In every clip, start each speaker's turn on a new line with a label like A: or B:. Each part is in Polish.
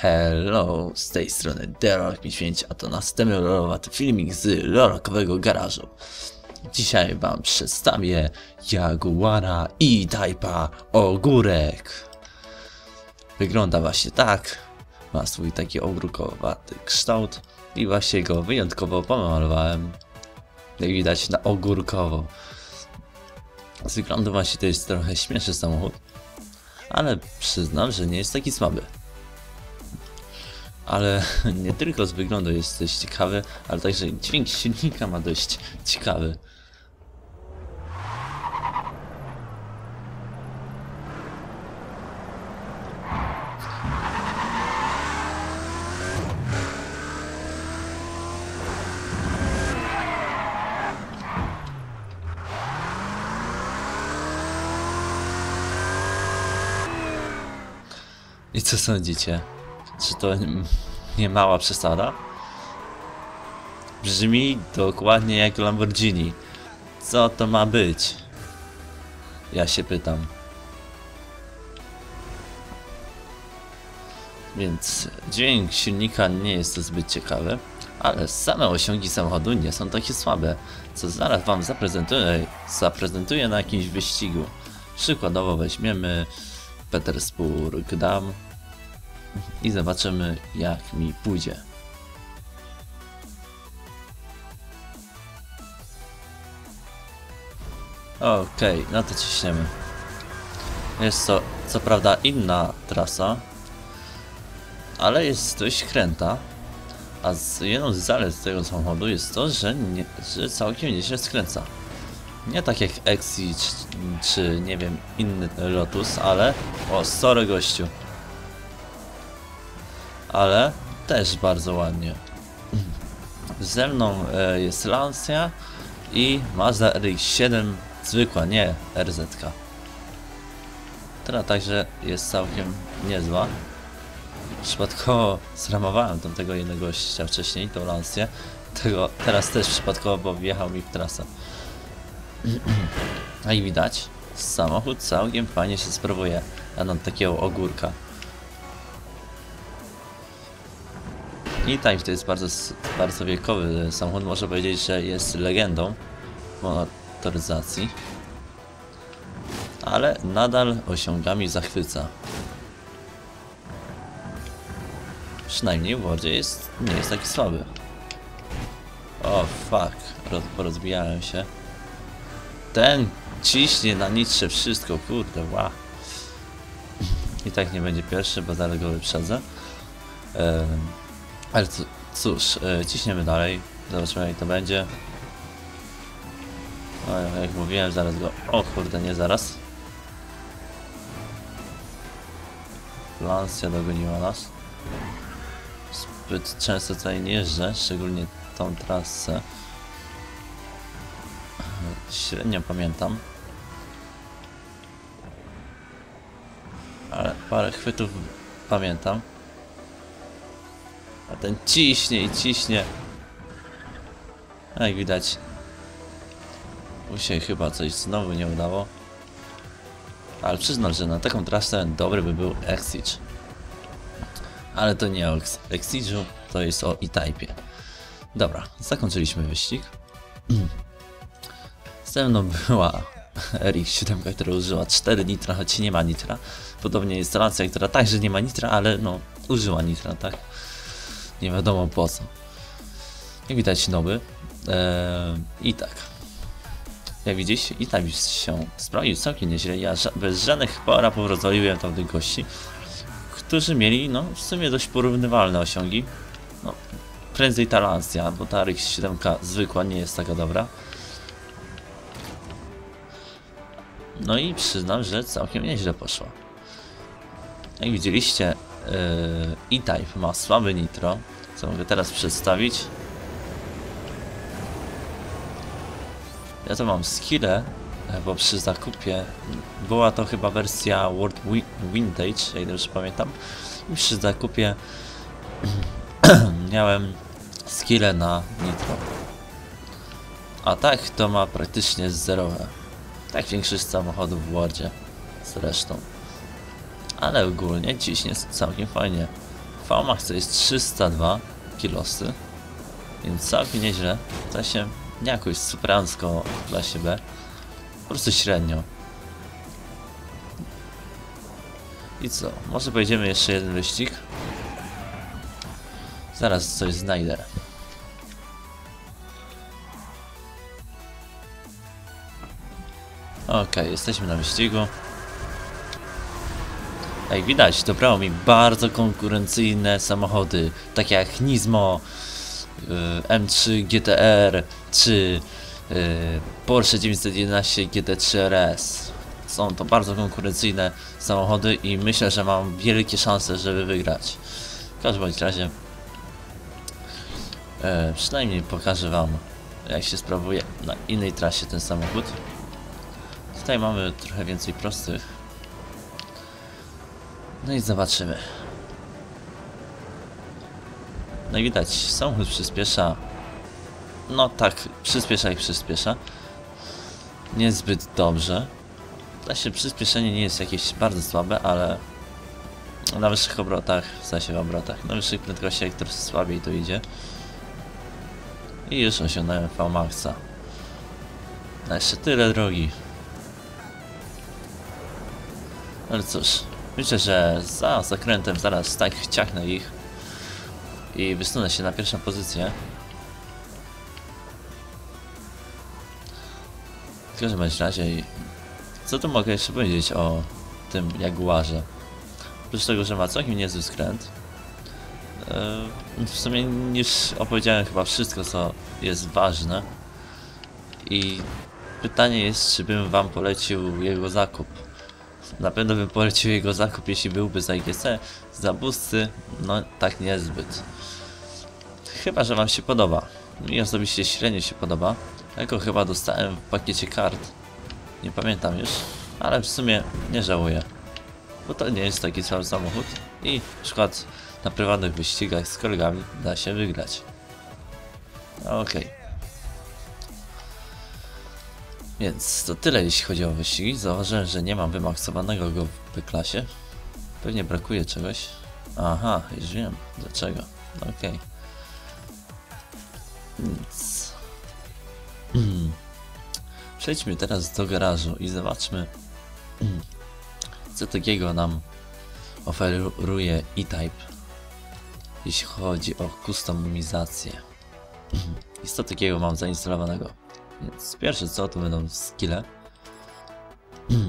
A: Hello, z tej strony Derek 5 a to następny lorowaty filmik z lorokowego garażu. Dzisiaj wam przedstawię Jaguara i Typa Ogórek. Wygląda właśnie tak, ma swój taki ogórkowaty kształt i właśnie go wyjątkowo pomalowałem, jak widać na ogórkowo. Z wyglądu właśnie to jest trochę śmieszny samochód, ale przyznam, że nie jest taki słaby ale nie tylko z wyglądu jest dość ciekawy, ale także dźwięk silnika ma dość ciekawy. I co sądzicie? Czy to nie mała przesada? Brzmi dokładnie jak Lamborghini. Co to ma być? Ja się pytam. Więc dźwięk silnika nie jest zbyt ciekawy, ale same osiągi samochodu nie są takie słabe, co zaraz wam zaprezentuję, zaprezentuję na jakimś wyścigu. Przykładowo weźmiemy Petersburg Dam i zobaczymy jak mi pójdzie. Okej, okay, no to ciśniemy. Jest to co prawda inna trasa, ale jest dość kręta. A z, jedną z zalet tego samochodu jest to, że, nie, że całkiem nieźle skręca. Nie tak jak Exi czy, czy nie wiem inny Lotus, ale o sorry gościu ale też bardzo ładnie. Ze mną e, jest Lancia i Mazda RX-7 zwykła, nie RZ. -ka. Która także jest całkiem niezła. Przypadkowo zramowałem tamtego jednego gościa wcześniej, tą Lancję. Tego teraz też przypadkowo, bo wjechał mi w trasę. A i widać, samochód całkiem fajnie się sprawuje. Ja mam takiego ogórka. E-Type to jest bardzo, bardzo wiekowy samochód, można powiedzieć, że jest legendą motoryzacji. Ale nadal osiągami zachwyca. Przynajmniej w Wordzie jest, nie jest taki słaby. O fuck, Roz, porozbijałem się. Ten ciśnie na nitrze wszystko, kurde, wow. I tak nie będzie pierwszy, bo zaraz go wyprzedzę. Um, ale cóż, e, ciśniemy dalej. Zobaczymy jak to będzie. No, jak mówiłem, zaraz go... O kurde, nie zaraz. Lancia dogoniła nas. Zbyt często tutaj nie jeżdżę, szczególnie tą trasę. Średnio pamiętam. Ale parę chwytów pamiętam. A ten ciśnie i ciśnie. Jak widać, mu się chyba coś znowu nie udało. Ale przyznam, że na taką trasę dobry by był Exige. Ale to nie o Exige'u, to jest o E-Type. Dobra, zakończyliśmy wyścig. Ze mną była RX-7, która użyła 4 nitra, choć nie ma nitra. Podobnie jest instalacja, która także nie ma nitra, ale no, użyła nitra, tak? Nie wiadomo po co. Jak widać nowy. Eee, I tak. Jak widzicie, i tak się sprawdził całkiem nieźle. Ja bez żadnych parapów rozwaliłem tam tych gości, którzy mieli, no, w sumie dość porównywalne osiągi. No, prędzej ta bo ta RX-7 zwykła nie jest taka dobra. No i przyznam, że całkiem nieźle poszła. Jak widzieliście, E-Type ma słaby nitro, co mogę teraz przedstawić. Ja to mam skille, e, bo przy zakupie była to chyba wersja World Vintage, jak dobrze pamiętam. I przy zakupie miałem skille na nitro. A tak to ma praktycznie zerowe. Tak większość samochodów w Wordzie zresztą ale ogólnie ciśnie całkiem fajnie. VMAX to jest 302 kilosy, więc całkiem nieźle. To się nie jakoś superancko w klasie B, po prostu średnio. I co? Może pojedziemy jeszcze jeden wyścig? Zaraz coś znajdę. Okej, jesteśmy na wyścigu. Jak widać, dobrało mi bardzo konkurencyjne samochody, takie jak Nismo, y, M3 GTR czy y, Porsche 911 GT3 RS. Są to bardzo konkurencyjne samochody i myślę, że mam wielkie szanse, żeby wygrać. W każdym bądź razie e, przynajmniej pokażę wam jak się sprawuje na innej trasie ten samochód. Tutaj mamy trochę więcej prostych. No i zobaczymy. No i widać, samochód przyspiesza. No tak, przyspiesza i przyspiesza. Niezbyt dobrze. się przyspieszenie nie jest jakieś bardzo słabe, ale na wyższych obrotach, w sensie w obrotach, na wyższych prędkościach trochę słabiej to idzie. I już osiągnąłem VMAXa. No jeszcze tyle drogi. Ale cóż, myślę, że za zakrętem zaraz tak ciachnę ich i wysunę się na pierwszą pozycję. W każdym razie, co tu mogę jeszcze powiedzieć o tym Jaguarze? Oprócz tego, że ma całkiem niezły skręt, w sumie już opowiedziałem chyba wszystko, co jest ważne. I pytanie jest, czy bym wam polecił jego zakup. Na pewno bym polecił jego zakup, jeśli byłby za IGC. Za busty, no tak niezbyt. Chyba, że wam się podoba. Mi osobiście średnio się podoba. Jako chyba dostałem w pakiecie kart. Nie pamiętam już, ale w sumie nie żałuję. Bo to nie jest taki cały samochód. I na przykład na prywatnych wyścigach z kolegami da się wygrać. Okej. Okay. Więc to tyle jeśli chodzi o wyścigi. Zauważyłem, że nie mam wymaksowanego go w klasie. Pewnie brakuje czegoś. Aha, już wiem dlaczego. Okej. Okay. Nic. Przejdźmy teraz do garażu i zobaczmy co takiego nam oferuje E-Type jeśli chodzi o kustomizację. I co takiego mam zainstalowanego. Więc pierwsze co to będą skille.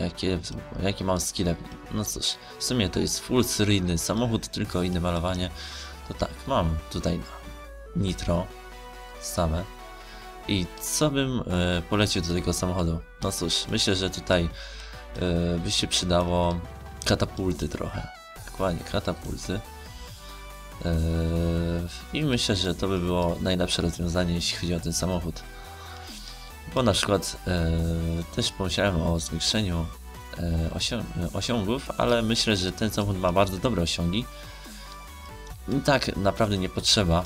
A: jakie, jakie mam skille? No cóż, w sumie to jest full seryjny samochód, tylko inne malowanie. To tak, mam tutaj nitro same. I co bym e, polecił do tego samochodu? No cóż, myślę, że tutaj e, by się przydało katapulty trochę dokładnie, katapulty. Eee, I myślę, że to by było najlepsze rozwiązanie, jeśli chodzi o ten samochód. Bo na przykład eee, też pomyślałem o zwiększeniu eee, osiągów, ale myślę, że ten samochód ma bardzo dobre osiągi. I tak naprawdę nie potrzeba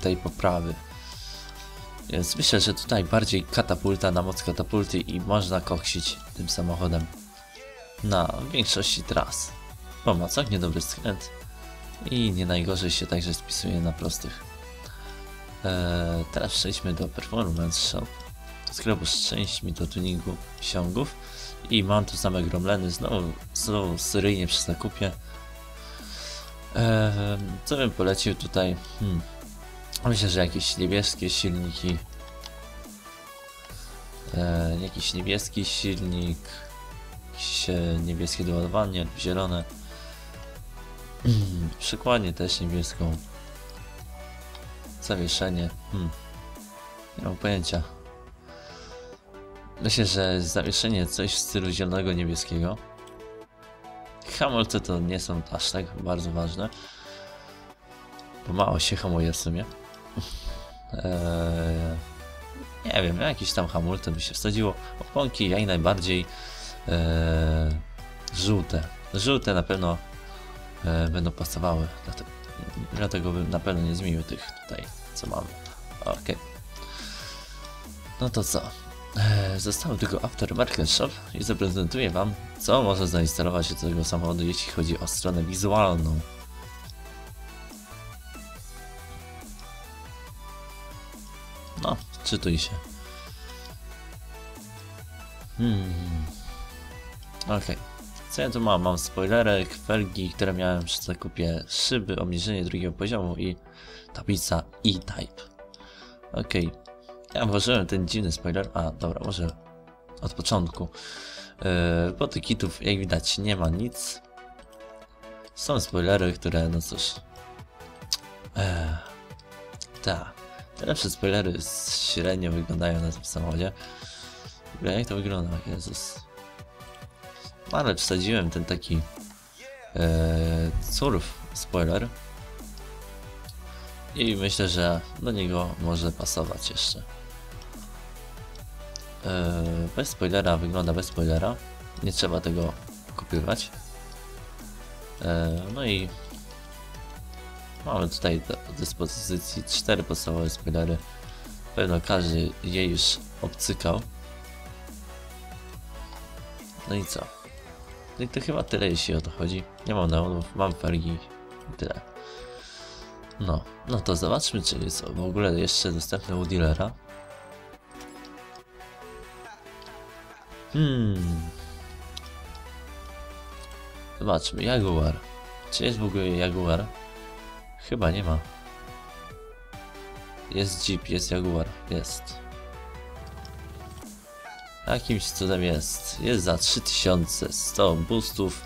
A: tej poprawy. Więc myślę, że tutaj bardziej katapulta na moc katapulty i można koksić tym samochodem na większości tras. Całkiem niedobry skręt i nie najgorzej się także spisuje na prostych. Eee, teraz przejdźmy do Performance Shop. Do sklepu z częśćmi do tuningu siągów i mam tu same gromleny, znowu, znowu seryjnie przy zakupie. Eee, co bym polecił tutaj? Hmm. Myślę, że jakieś niebieskie silniki. Eee, jakiś niebieski silnik jakieś niebieskie doładowanie, zielone. Przykładnie też niebieską. Zawieszenie. Hmm. Nie mam pojęcia. Myślę, że zawieszenie coś w stylu zielonego niebieskiego. Hamulce to nie są aż tak bardzo ważne. Bo mało się hamuje w sumie. Eee, nie wiem, jakieś tam hamulce by się wsadziło. Oponki jak najbardziej e, żółte. Żółte na pewno będą pasowały, dlatego, bym na pewno nie zmienił tych tutaj, co mamy. Ok. No to co? E, Został tylko Aftermarket Shop i zaprezentuję Wam, co można zainstalować do tego samochodu, jeśli chodzi o stronę wizualną. No, czytuj się. Hmm. Okej. Co ja tu mam? Mam spoilerek, felgi, które miałem przy zakupie, szyby, obniżenie drugiego poziomu i tablica E-Type. Okej. Ja włożyłem ten dziwny spoiler. A, dobra, może od początku. Yy, bo tych kitów, jak widać, nie ma nic. Są spoilery, które, no cóż. Eee, ta. Te lepsze spoilery średnio wyglądają na tym samochodzie. Jak to wygląda? Jezus. Ale wsadziłem ten taki e, surf spoiler i myślę, że do niego może pasować jeszcze. E, bez spoilera wygląda bez spoilera. Nie trzeba tego kupywać. E, no i mamy tutaj do dyspozycji cztery podstawowe spoilery. Pewno każdy je już obcykał. No i co? No i to chyba tyle jeśli o to chodzi. Nie mam neonów, mam felgi i tyle. No, no to zobaczmy czy jest w ogóle jeszcze dostępne u dealera. Hmm. Zobaczmy, Jaguar. Czy jest w ogóle Jaguar? Chyba nie ma. Jest Jeep, jest Jaguar, jest. Jakimś cudem jest. Jest za 3100 boostów.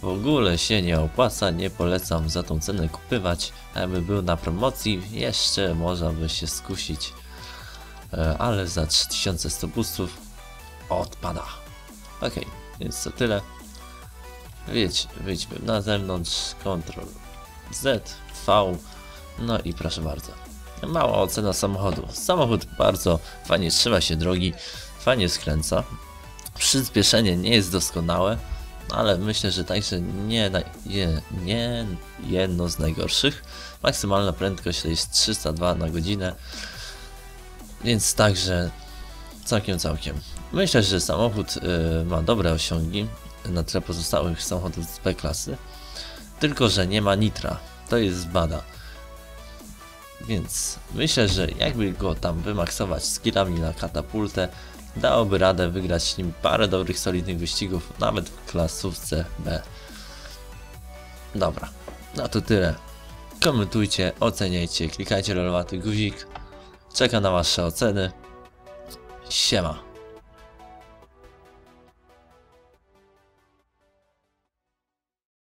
A: W ogóle się nie opłaca, nie polecam za tą cenę kupywać. Jakby był na promocji, jeszcze można by się skusić. E, Ale za 3100 boostów odpada. Ok, więc to tyle. Wiedź, wyjdźmy na zewnątrz, Ctrl Z, V, no i proszę bardzo. Mała ocena samochodu. Samochód bardzo fajnie trzyma się drogi, fajnie skręca. Przyspieszenie nie jest doskonałe, ale myślę, że także nie, nie, nie jedno z najgorszych. Maksymalna prędkość to jest 302 na godzinę, więc także całkiem, całkiem. Myślę, że samochód y, ma dobre osiągi na tle pozostałych samochodów z B-klasy, tylko że nie ma nitra. To jest bada. Więc myślę, że jakby go tam wymaksować skillami na katapultę, dałoby radę wygrać nim parę dobrych, solidnych wyścigów, nawet w klasówce B. Dobra, no to tyle. Komentujcie, oceniajcie, klikajcie lolowaty guzik. Czekam na wasze oceny. Siema.